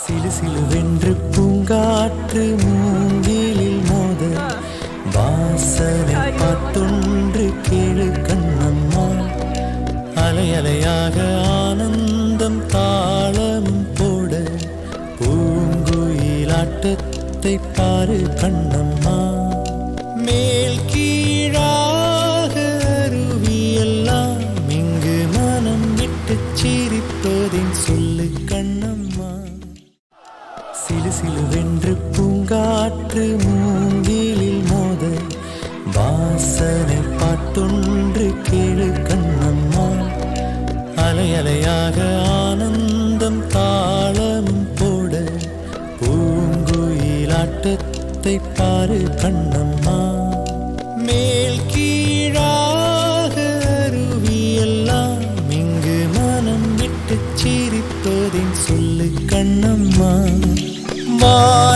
சிலு சிலுவென்று பூங்காற்று மூங்கிலில் மோத வாசனை பாட்டொன்று கேளு கண்ணம்மா. அலை அலையாக ஆனந்தம் தாளமும் போட. பூங்குயிலாட்டத்தை பாரு கண்ணம்மா. மேல் கீழாக அருவியெல்லாம் இங்கு மனம் விட்டு சிரிப்பதின் சொல்லு கண்ணம்மா. சிலு சிலுவென்று பூங்காற்று மூங்கிலில் மோத வாசனை பாட்டொன்று கேளு கண்ணம்மா. அலை அலையாக ஆனந்தம் தாளமும் போட பூங்குயிலாட்டத்தை பாரு கண்ணம்மா. மேல் கீழாக அருவியெல்லாம் இங்கு மனம் விட்டு சிரிப்பதின் சொல்லு கண்ணம்மா. more